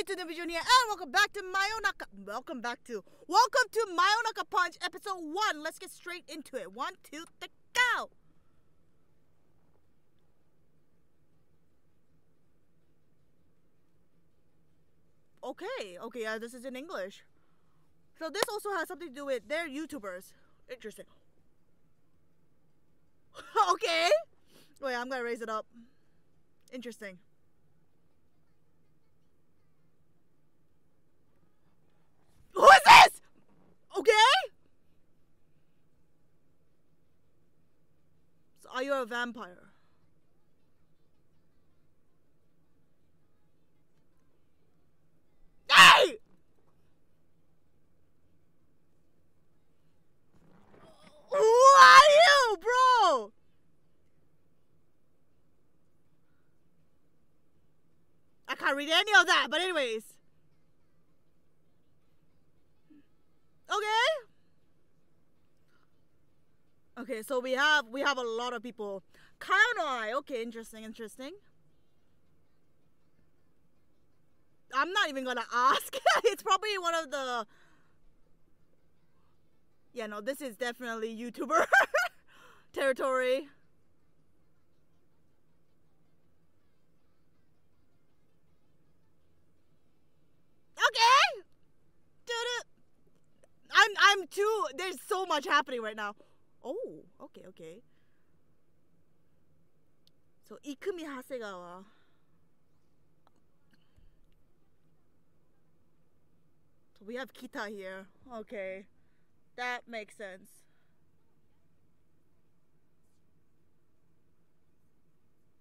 YouTube Division here, and welcome back to Mayonaka. Welcome back to Welcome to Mayonaka Punch, episode one. Let's get straight into it. One, two, three, go. Okay, okay, yeah, this is in English. So this also has something to do with their YouTubers. Interesting. okay. Wait, I'm gonna raise it up. Interesting. Who is this? Okay. So are you a vampire? Hey! Who are you, bro? I can't read any of that, but anyways. Okay. Okay, so we have we have a lot of people. Kayanoi, okay, interesting, interesting. I'm not even gonna ask. it's probably one of the Yeah, no, this is definitely YouTuber territory. Okay. I'm I'm too there's so much happening right now. Oh, okay, okay. So Ikumi Hasegawa. So we have Kita here. Okay. That makes sense.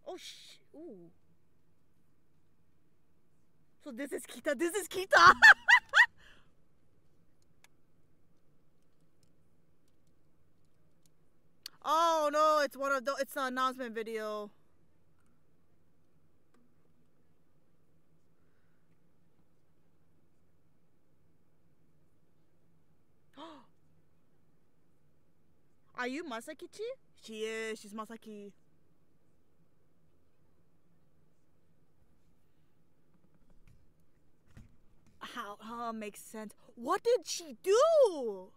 Oh sh ooh. So this is Kita. This is Kita. oh no, it's one of the. It's the announcement video. Are you Masakichi? She is. She's Masaki. How? How makes sense. What did she do?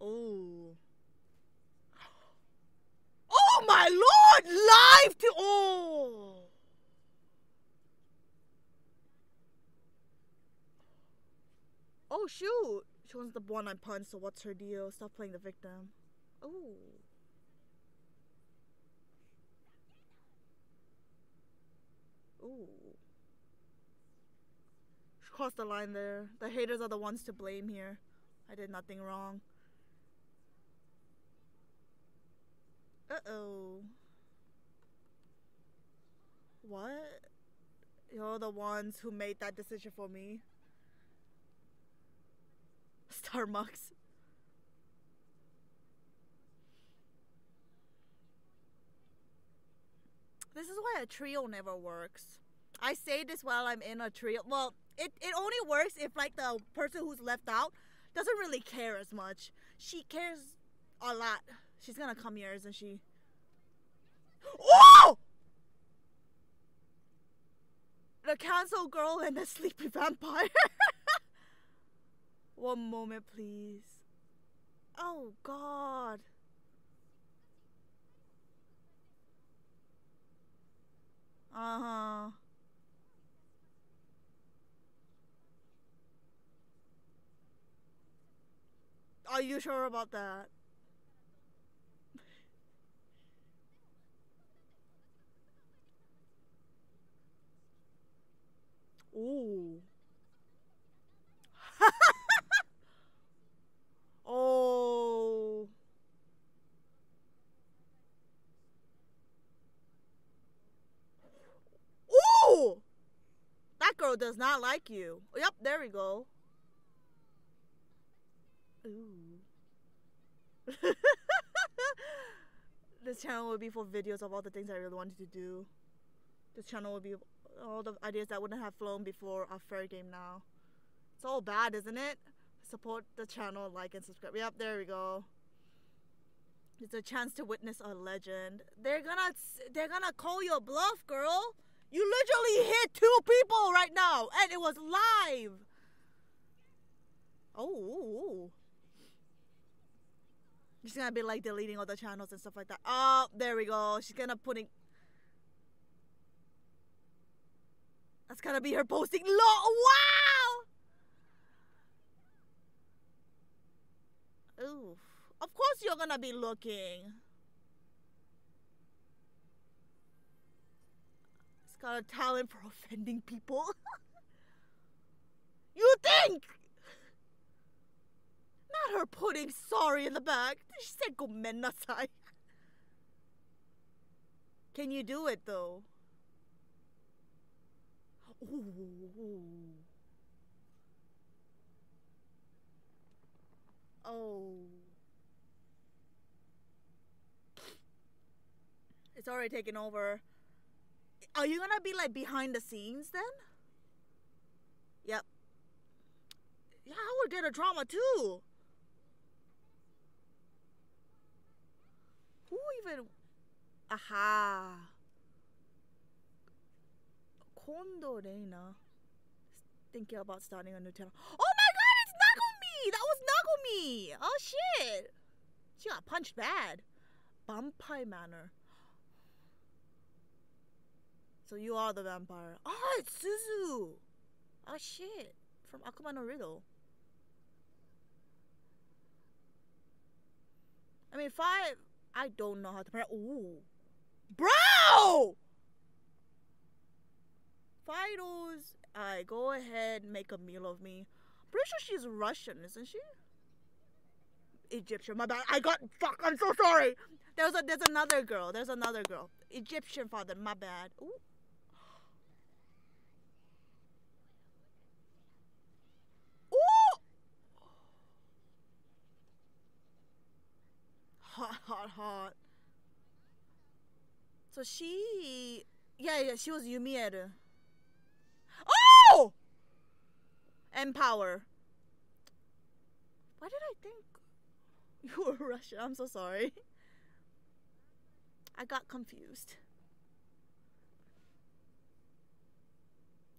Oh. Oh my lord! Live to oh. Oh shoot! She wants the one I punched. So what's her deal? Stop playing the victim. Oh. Ooh. She crossed the line there. The haters are the ones to blame here. I did nothing wrong. Uh oh. What? You're the ones who made that decision for me. Starbucks. This is why a trio never works. I say this while I'm in a trio. Well, it, it only works if like the person who's left out doesn't really care as much. She cares a lot. She's gonna come here, isn't she? Oh! The cancel girl and the sleepy vampire. One moment, please. Oh God. Uh huh. Are you sure about that? Ooh. oh. Ooh! Does not like you. Yep, there we go. Ooh. this channel will be for videos of all the things I really wanted to do. This channel will be all the ideas that wouldn't have flown before our fair game now. It's all bad, isn't it? Support the channel, like and subscribe. Yep, there we go. It's a chance to witness a legend. They're gonna they're gonna call your bluff, girl. You literally hit two people right now, and it was live. Oh. She's gonna be like deleting all the channels and stuff like that. Oh, there we go. She's gonna put putting. That's gonna be her posting. Lo- wow. Oof. Of course you're gonna be looking. Got a talent for offending people. you think? Not her putting sorry in the back. She said gomennasai. Can you do it though? Ooh. Oh. It's already taken over. Are you gonna be like behind the scenes then? Yep. Yeah, I would get a drama too. Who even? Aha. Kondo Reina. Thinking about starting a new channel. Oh my god, it's Nagumi! That was Nagumi! Oh shit! She got punched bad. Vampire Manor. So you are the vampire. Oh, it's Suzu! Oh shit. From Akuma no Riddle. I mean, five. I don't know how to pronounce. Ooh, bro. Fidos. Alright, go ahead, make a meal of me. Pretty sure she's Russian, isn't she? Egyptian. My bad. I got fuck. I'm so sorry. There's a there's another girl. There's another girl. Egyptian father. My bad. Ooh. Ooh. Hot, hot, hot. So she, yeah, yeah, she was Yumieru. Oh! Empower. Why did I think you were Russian? I'm so sorry. I got confused.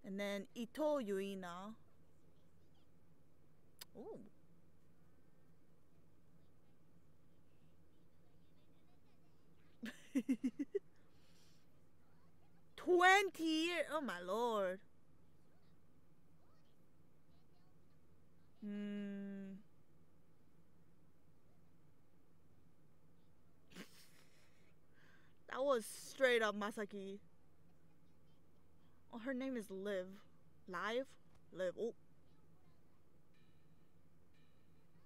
And then Ito Yuina. Ooh. Twenty years. Oh my lord. Hmm. that was straight up Masaki. Oh, her name is Liv. Live? Liv. Oh.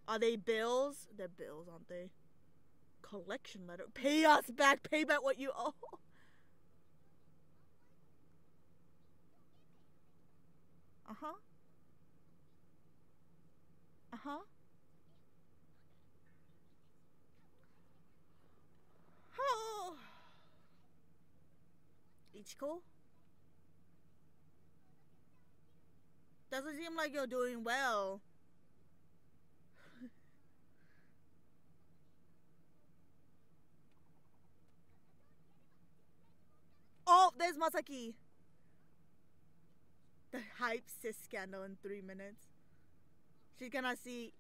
Are they bills? They're bills, aren't they? Collection letter. Pay us back. Pay back what you owe. Uh huh. Uh huh. Oh. Ichiko? Doesn't seem like you're doing well. oh, there's Masaki. The hype sis scandal in three minutes. She's gonna see.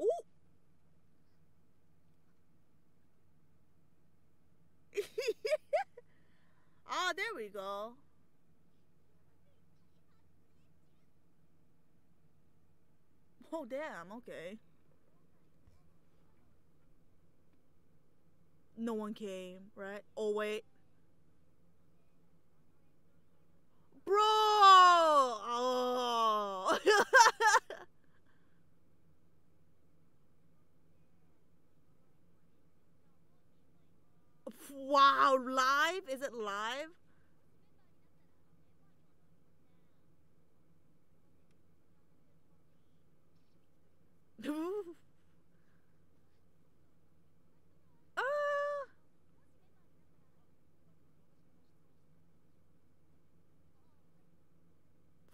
Ooh! ah, there we go. Oh, damn, okay. No one came, right? Oh, wait. Bro! Oh. wow, live? Is it live? ah.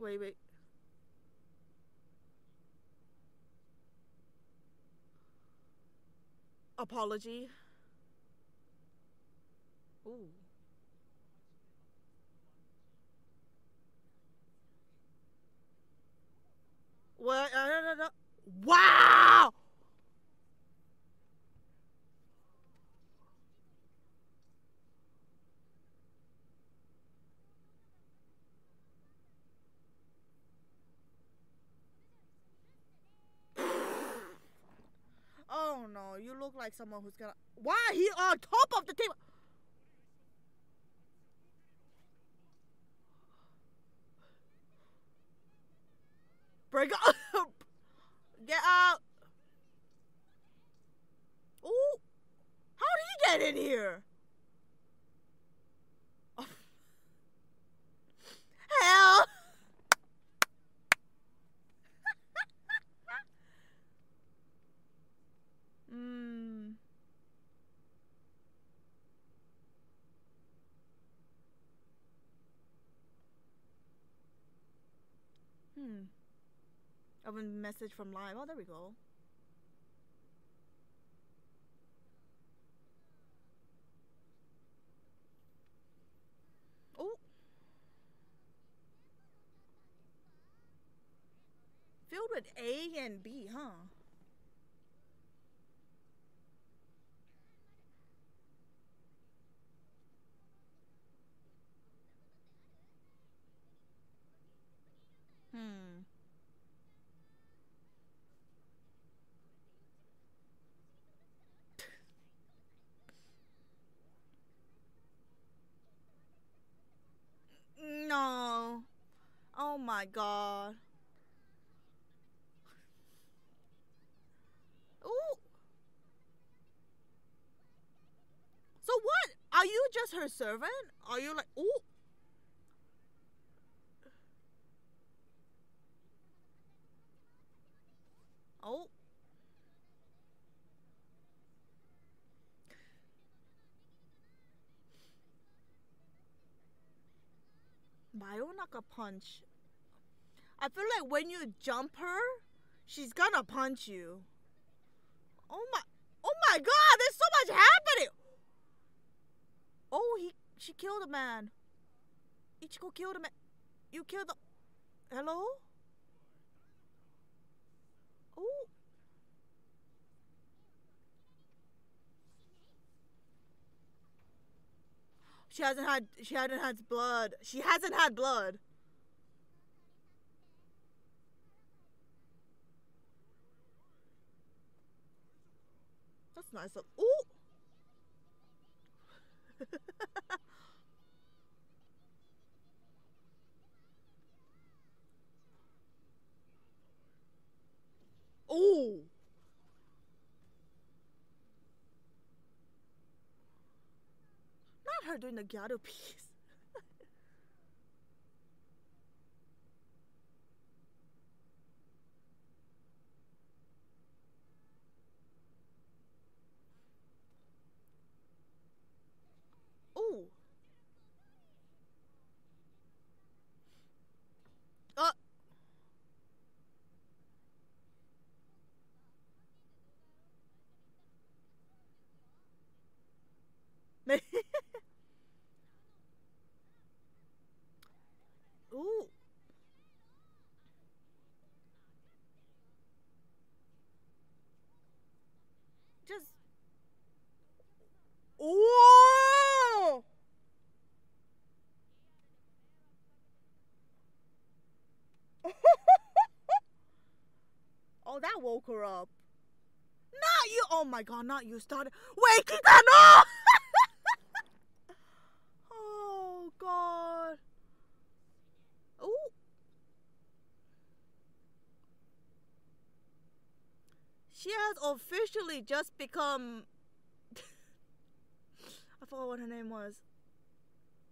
Wait, wait. apology. Ooh. Uh, no, no, no. Wow! Oh no, you look like someone who's gonna. Why he on top of the table? Break up! Get out! Ooh! How did he get in here? Hell! Hmm. Hmm. A message from live. Oh, there we go. Oh. Filled with A and B, huh? Hmm. No. Oh my god. Ooh. So what? Are you just her servant? Are you like ooh? Oh. Mayonaka punch. I feel like when you jump her, she's gonna punch you. Oh my Oh my god, there's so much happening. Oh, he she killed a man. Ichiko killed a man. You killed the Hello? Oh. She hasn't had she hasn't had blood. She hasn't had blood. That's nice. Of, ooh. ooh. Not her doing the ghetto piece. Ooh. Uh. Ooh. Just. Whoa! oh, that woke her up. Not you! Oh my god, not you started. Wait, Kitano! oh god. Ooh. She has officially just become. I forgot what her name was.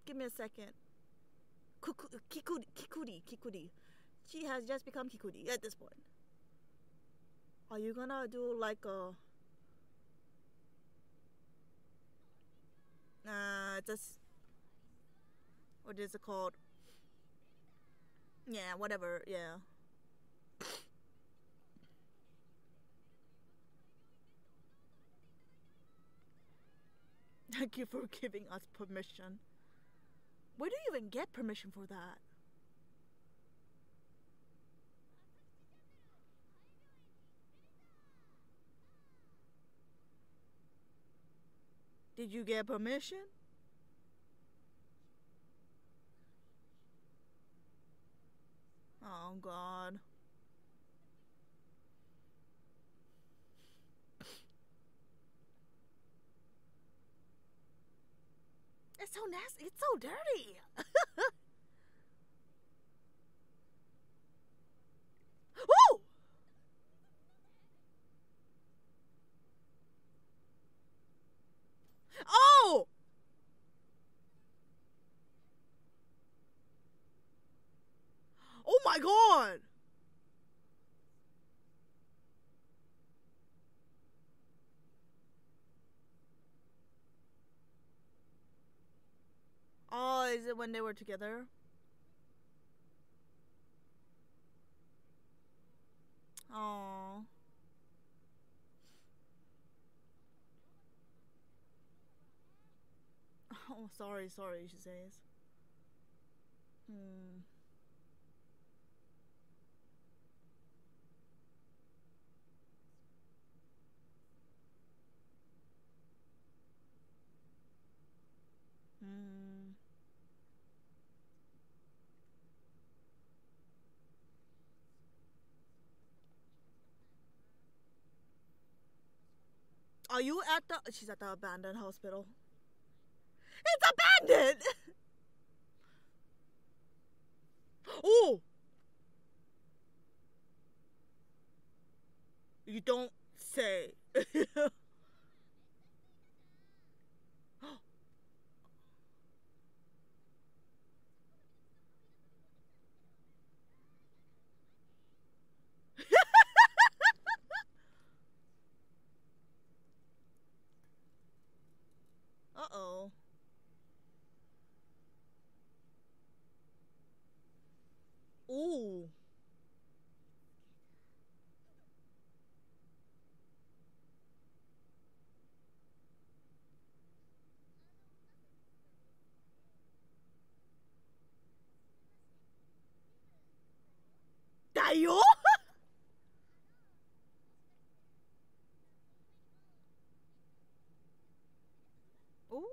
Give me a second. Kuku, Kikuri, Kikuri, Kikuri. She has just become Kikuri at this point. Are you gonna do like a? Uh, just what is it called? Yeah, whatever. Yeah. Thank you for giving us permission. Where do you even get permission for that? Did you get permission? Oh god. It's so nasty. It's so dirty. Woo! Oh! Oh my god! Oh, is it when they were together? Oh. Oh, sorry, sorry, she says. Hmm. Are you at the? She's at the abandoned hospital. It's abandoned. oh. You don't say. uh oh. Ooh. Da yo? Ooh.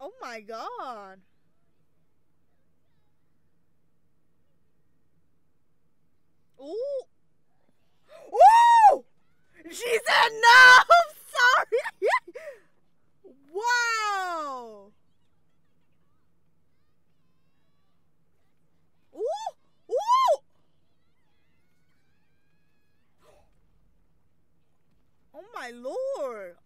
oh my god. Ooh. Ooh! She said no! I'm sorry! wow! Ooh! Ooh! Oh my lord!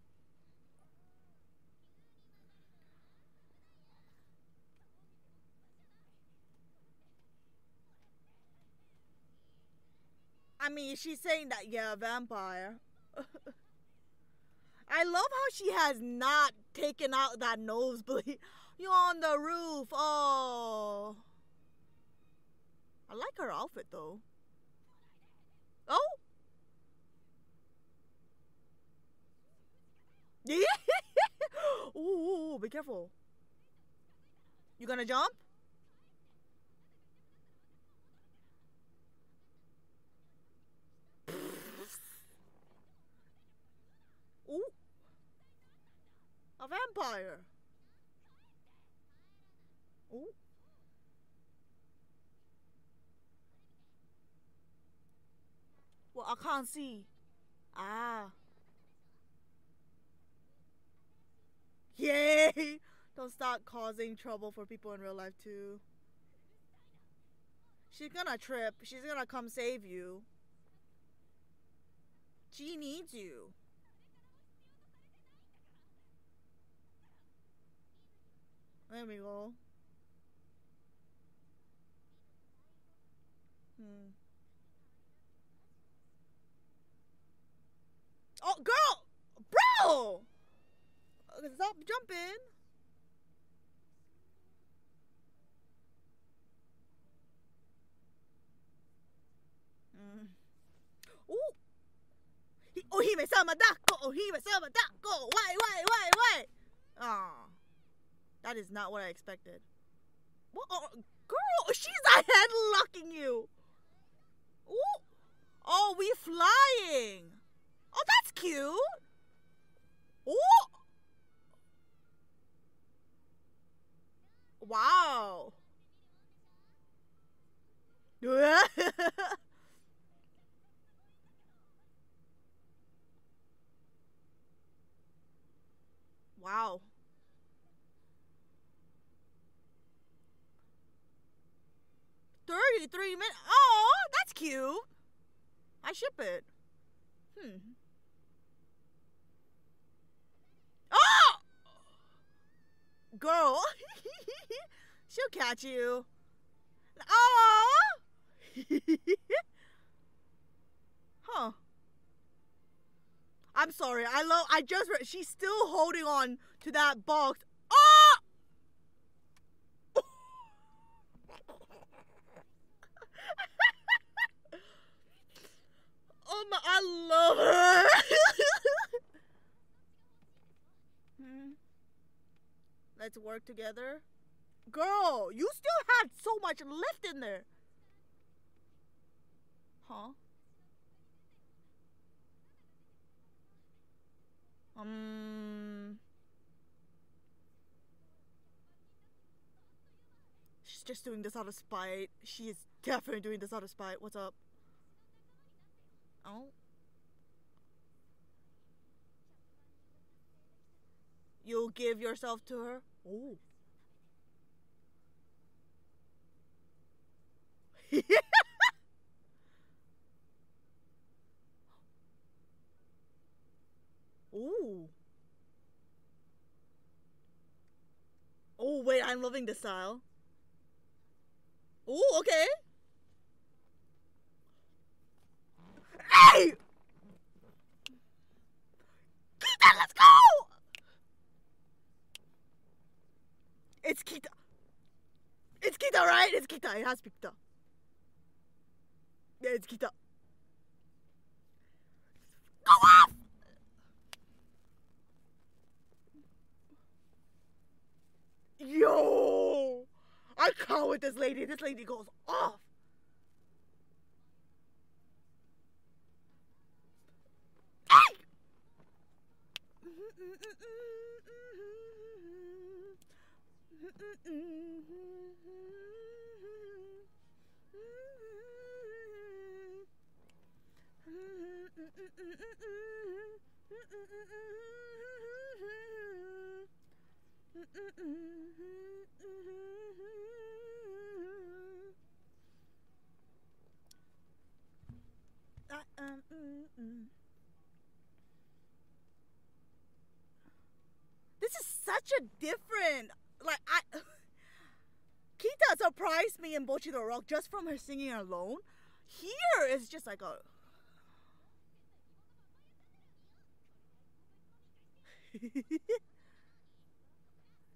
Mean, she's saying that, yeah, vampire. I love how she has not taken out that nosebleed. You're on the roof. Oh. I like her outfit though. Oh. ooh, ooh, ooh, be careful. You gonna jump? Ooh. A vampire. Ooh. Well, I can't see. Ah. Yay! Don't start causing trouble for people in real life too. She's gonna trip. She's gonna come save you. She needs you. There. Hmm. Oh, girl! Bro! Stop jumping! Mm. He, oh, he was sama da! Oh, he was sama da! Go! Why, why, why, why? Aww that is not what I expected. What, oh, girl, she's ahead locking you. Ooh. Oh, we flying. Oh, that's cute. Ooh. Wow. wow. Thirty-three minutes. Oh, that's cute. I ship it. Hmm. Oh! Girl. She'll catch you. Oh! huh. I'm sorry. I love. I just. She's still holding on to that box. Oh! oh my! I love her. hmm. Let's work together. Girl, you still had so much left in there. Huh? Um. She's just doing this out of spite. She is definitely doing this out of spite. What's up? Oh. You'll give yourself to her? Oh. Ooh. Oh wait, I'm loving the style. Oh, okay. Hey! Kita, let's go! It's Kita. It's Kita, right? It's Kita. It has Kita. Yeah, it's Kita. Go off! Yo! I can't with this lady. This lady goes off. Hey! This is such a different like I Kita surprised me in Bocchi the Rock just from her singing alone. Here is just like a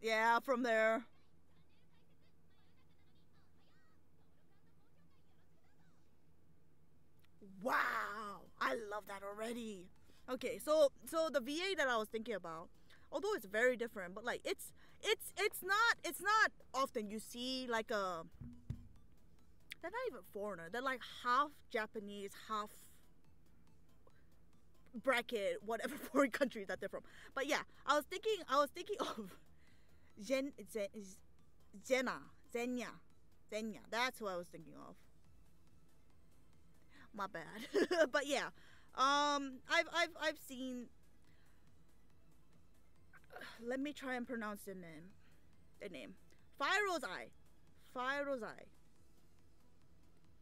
Yeah, from there. Wow, I love that already. Okay, so so the VA that I was thinking about, although it's very different, but like it's it's it's not it's not often you see like a they're not even foreigner. They're like half Japanese, half bracket, whatever foreign country that they're from. But yeah, I was thinking I was thinking of Jen, Zen, Jenna, Zenya, Zenya. That's who I was thinking of. My bad. but yeah, um, I've I've I've seen. Let me try and pronounce the name. The name. Fairouz Ai.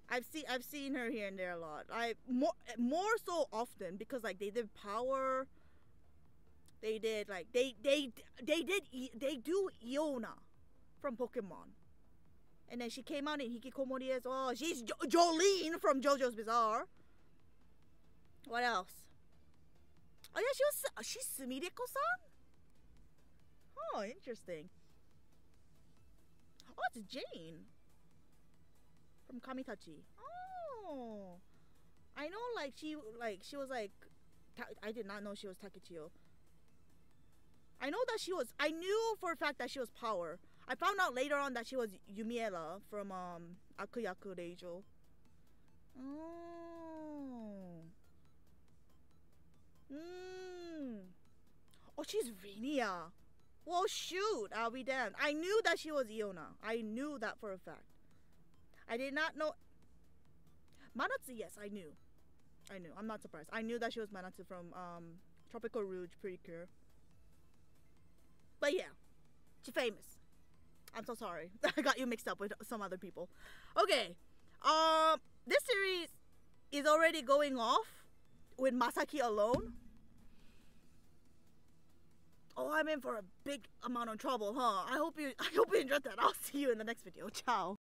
I've seen I've seen her here and there a lot. I more more so often because like they did Power. They did like they they they did they do Iona from Pokemon. And then she came out in Hikikomori as well. She's jo- Jolyne from JoJo's Bizarre. What else? Oh yeah, she was she's Sumireko-san. Oh, interesting. Oh, it's Jane from Kamitachi. Oh, I know. Like she like she was like I did not know she was Takechiyo. I know that she was. I knew for a fact that she was Power. I found out later on that she was Yumiela from um Akuyaku Reijo. Oh. Mm. Oh, she's Rinia. Well, shoot, I'll be damned. I knew that she was Iona. I knew that for a fact. I did not know. Manatsu, yes, I knew. I knew. I'm not surprised. I knew that she was Manatsu from um, Tropical Rouge Precure. But yeah, she's famous. I'm so sorry. I got you mixed up with some other people. Okay. Um, this series is already going off with Masaki alone. Oh, I'm in for a big amount of trouble, huh? I hope you I hope you enjoyed that. I'll see you in the next video. Ciao.